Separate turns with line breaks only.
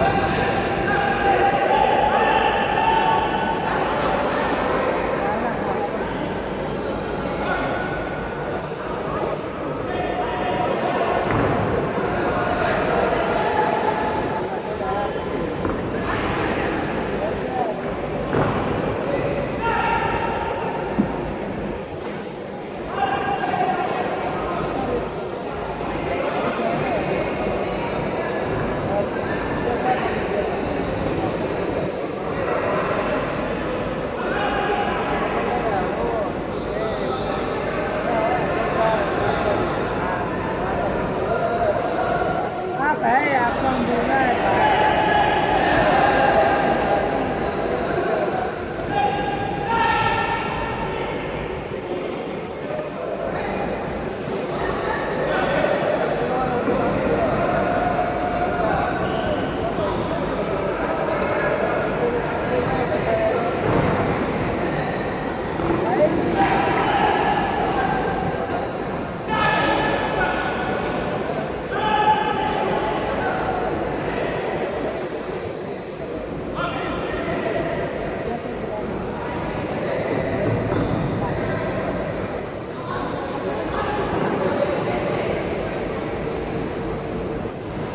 Yeah. 唱歌太难了